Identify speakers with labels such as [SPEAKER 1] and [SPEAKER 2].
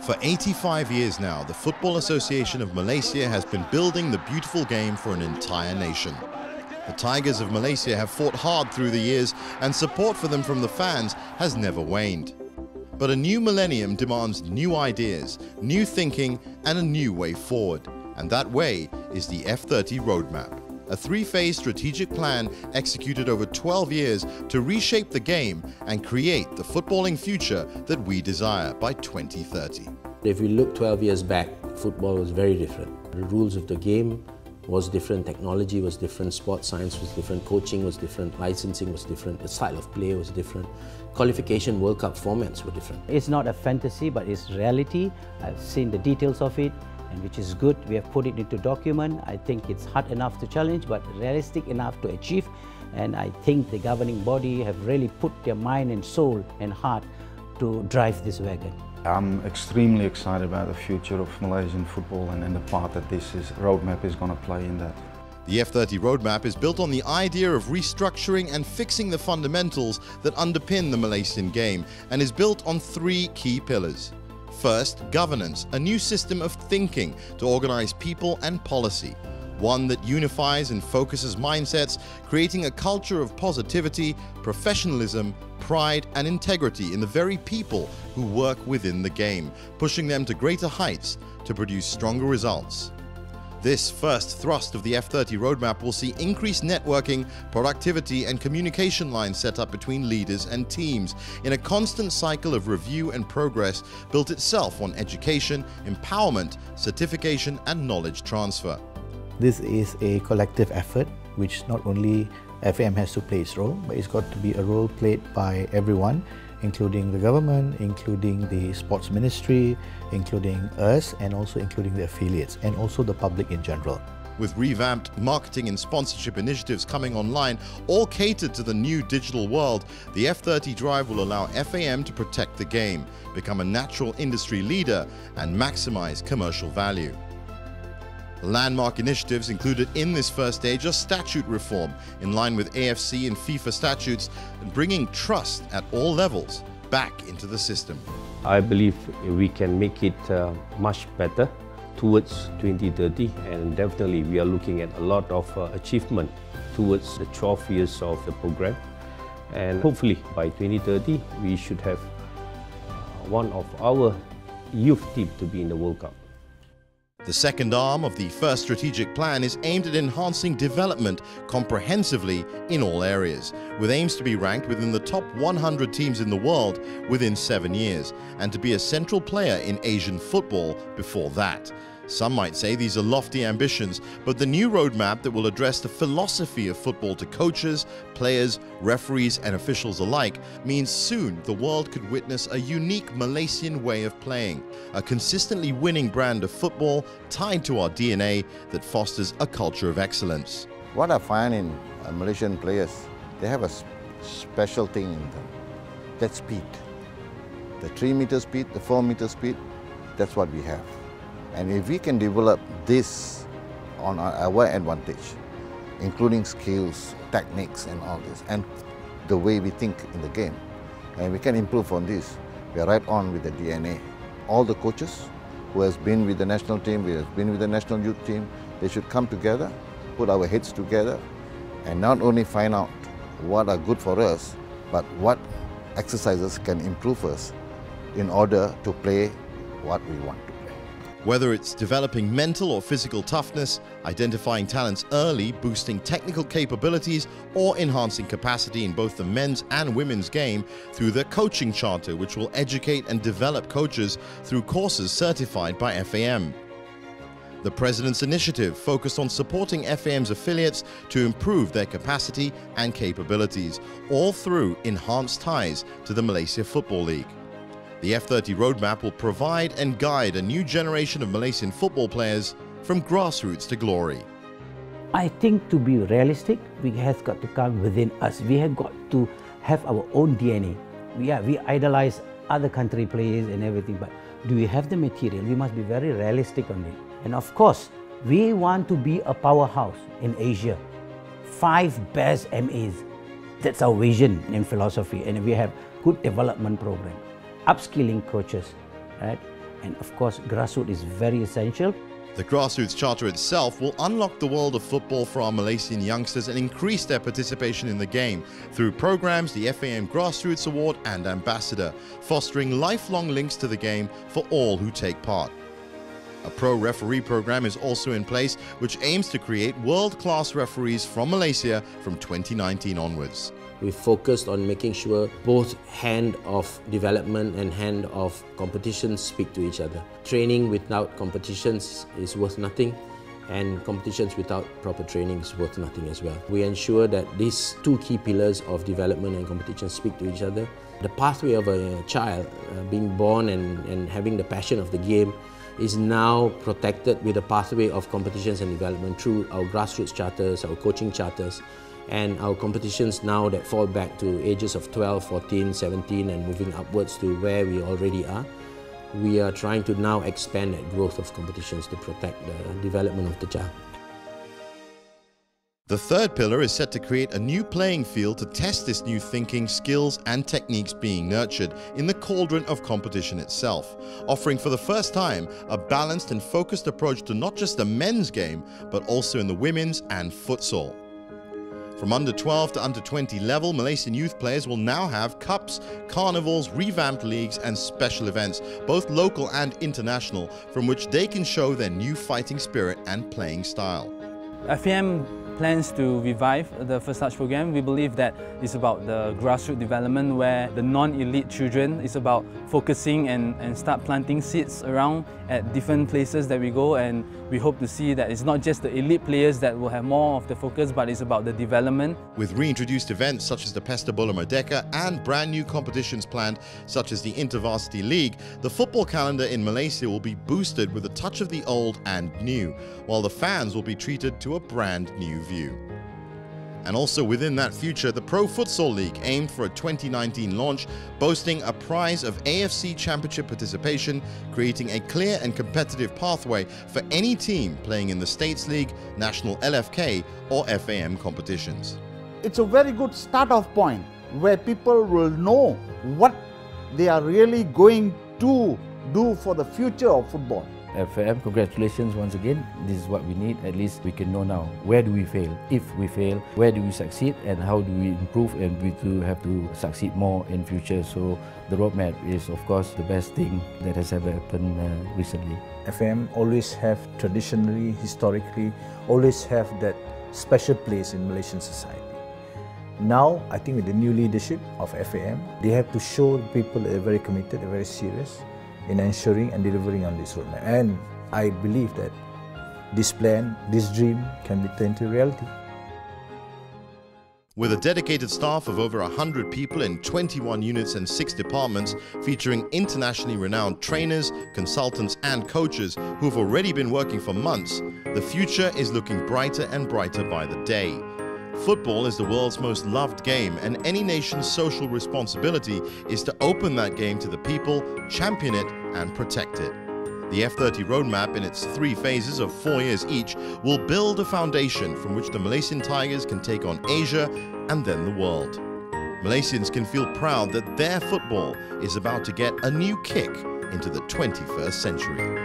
[SPEAKER 1] For 85 years now, the Football Association of Malaysia has been building the beautiful game for an entire nation. The Tigers of Malaysia have fought hard through the years, and support for them from the fans has never waned. But a new millennium demands new ideas, new thinking, and a new way forward. And that way is the F30 roadmap a three-phase strategic plan executed over 12 years to reshape the game and create the footballing future that we desire by 2030.
[SPEAKER 2] If we look 12 years back, football was very different. The rules of the game was different, technology was different, sports science was different, coaching was different, licensing was different, the style of play was different, qualification World Cup formats were different.
[SPEAKER 3] It's not a fantasy, but it's reality. I've seen the details of it and which is good. We have put it into document. I think it's hard enough to challenge, but realistic enough to achieve. And I think the governing body have really put their mind and soul and heart to drive this wagon.
[SPEAKER 4] I'm extremely excited about the future of Malaysian football and, and the part that this is, roadmap is going to play in that.
[SPEAKER 1] The F30 roadmap is built on the idea of restructuring and fixing the fundamentals that underpin the Malaysian game and is built on three key pillars. First, governance, a new system of thinking to organize people and policy. One that unifies and focuses mindsets, creating a culture of positivity, professionalism, pride, and integrity in the very people who work within the game, pushing them to greater heights to produce stronger results. This first thrust of the F30 roadmap will see increased networking, productivity, and communication lines set up between leaders and teams in a constant cycle of review and progress built itself on education, empowerment, certification, and knowledge transfer.
[SPEAKER 5] This is a collective effort which not only FAM has to play its role, but it's got to be a role played by everyone including the government, including the sports ministry, including us, and also including the affiliates, and also the public in general.
[SPEAKER 1] With revamped marketing and sponsorship initiatives coming online, all catered to the new digital world, the F30 Drive will allow FAM to protect the game, become a natural industry leader, and maximize commercial value. Landmark initiatives included in this first stage are statute reform, in line with AFC and FIFA statutes, and bringing trust at all levels back into the system.
[SPEAKER 6] I believe we can make it uh, much better towards 2030 and definitely we are looking at a lot of uh, achievement towards the 12 years of the program and hopefully by 2030 we should have uh, one of our youth team to be in the World Cup.
[SPEAKER 1] The second arm of the first strategic plan is aimed at enhancing development comprehensively in all areas, with aims to be ranked within the top 100 teams in the world within seven years, and to be a central player in Asian football before that. Some might say these are lofty ambitions, but the new roadmap that will address the philosophy of football to coaches, players, referees, and officials alike means soon the world could witness a unique Malaysian way of playing, a consistently winning brand of football tied to our DNA that fosters a culture of excellence.
[SPEAKER 7] What I find in uh, Malaysian players, they have a special thing in them that speed. The 3 meter speed, the 4 meter speed, that's what we have. And if we can develop this on our advantage, including skills, techniques and all this, and the way we think in the game, and we can improve on this, we are right on with the DNA. All the coaches who has been with the national team, who has been with the national youth team, they should come together, put our heads together, and not only find out what are good for us, but what exercises can improve us in order to play what we want.
[SPEAKER 1] Whether it's developing mental or physical toughness, identifying talents early, boosting technical capabilities, or enhancing capacity in both the men's and women's game through the Coaching Charter, which will educate and develop coaches through courses certified by FAM. The President's initiative focused on supporting FAM's affiliates to improve their capacity and capabilities, all through enhanced ties to the Malaysia Football League. The F30 roadmap will provide and guide a new generation of Malaysian football players from grassroots to glory.
[SPEAKER 3] I think to be realistic, we have got to come within us. We have got to have our own DNA. We, we idolize other country players and everything, but do we have the material? We must be very realistic on it. And of course, we want to be a powerhouse in Asia. Five best MAs. That's our vision and philosophy, and we have good development program upskilling coaches, right? And of course, grassroots is very essential.
[SPEAKER 1] The Grassroots Charter itself will unlock the world of football for our Malaysian youngsters and increase their participation in the game through programs, the FAM Grassroots Award and Ambassador, fostering lifelong links to the game for all who take part. A pro referee program is also in place, which aims to create world class referees from Malaysia from 2019 onwards.
[SPEAKER 2] We focused on making sure both hand of development and hand of competitions speak to each other. Training without competitions is worth nothing and competitions without proper training is worth nothing as well. We ensure that these two key pillars of development and competition speak to each other. The pathway of a child uh, being born and, and having the passion of the game is now protected with a pathway of competitions and development through our grassroots charters, our coaching charters, and our competitions now that fall back to ages of 12, 14, 17 and moving upwards to where we already are. We are trying to now expand that growth of competitions to protect the development of the child.
[SPEAKER 1] The third pillar is set to create a new playing field to test this new thinking, skills, and techniques being nurtured in the cauldron of competition itself, offering for the first time a balanced and focused approach to not just the men's game, but also in the women's and futsal. From under 12 to under 20 level, Malaysian youth players will now have cups, carnivals, revamped leagues, and special events, both local and international, from which they can show their new fighting spirit and playing style.
[SPEAKER 8] FAM plans to revive the First Touch program. We believe that it's about the grassroots development where the non-elite children is about focusing and, and start planting seeds around at different places that we go and we hope to see that it's not just the elite players that will have more of the focus but it's about the development.
[SPEAKER 1] With reintroduced events such as the Pesta Bola Merdeka and brand new competitions planned such as the InterVarsity League, the football calendar in Malaysia will be boosted with a touch of the old and new, while the fans will be treated to a brand new view. And also within that future, the Pro Futsal League aimed for a 2019 launch, boasting a prize of AFC Championship participation, creating a clear and competitive pathway for any team playing in the States League, National LFK, or FAM competitions.
[SPEAKER 9] It's a very good start-off point where people will know what they are really going to do for the future of football.
[SPEAKER 10] FAM, congratulations once again. This is what we need. At least we can know now where do we fail. If we fail, where do we succeed and how do we improve and we do have to succeed more in future. So the roadmap is of course the best thing that has ever happened uh, recently.
[SPEAKER 11] FAM always have traditionally, historically, always have that special place in Malaysian society. Now, I think with the new leadership of FAM, they have to show people they're very committed, they're very serious, in ensuring and delivering on this roadmap. And I believe that this plan, this dream can be turned into reality.
[SPEAKER 1] With a dedicated staff of over 100 people in 21 units and 6 departments, featuring internationally renowned trainers, consultants, and coaches who have already been working for months, the future is looking brighter and brighter by the day. Football is the world's most loved game, and any nation's social responsibility is to open that game to the people, champion it, and protect it. The F30 roadmap, in its three phases of four years each, will build a foundation from which the Malaysian Tigers can take on Asia and then the world. Malaysians can feel proud that their football is about to get a new kick into the 21st century.